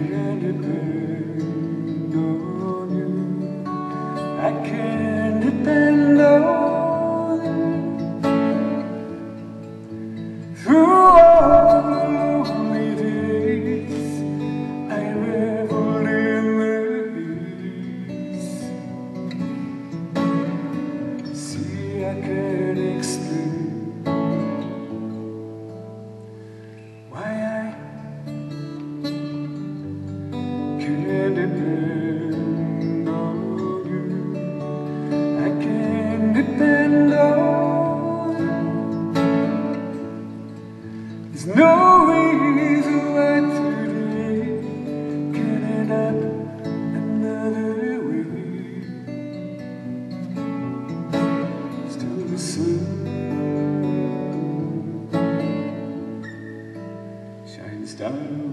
can depend on you. I can depend on you. Through all lonely days, I reveled in the. See, I can. down.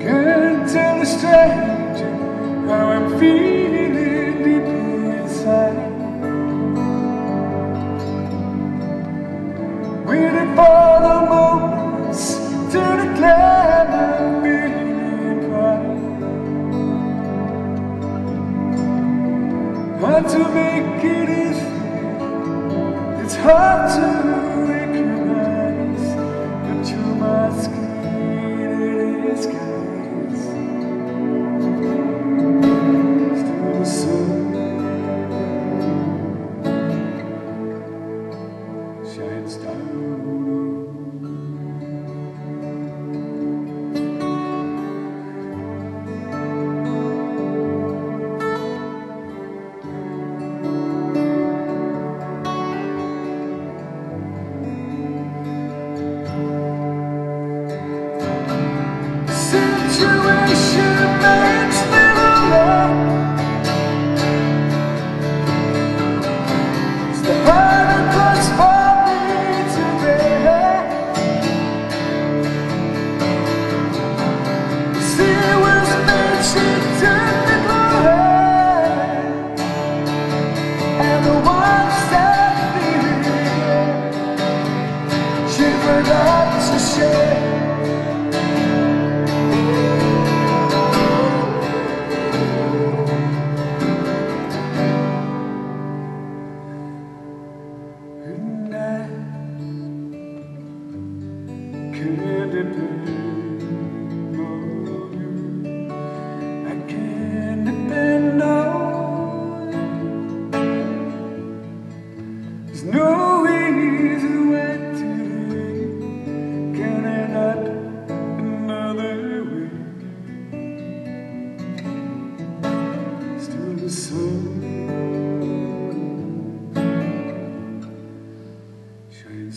Can't tell a stranger how I'm feeling hard to make it easy. It's hard to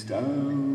down.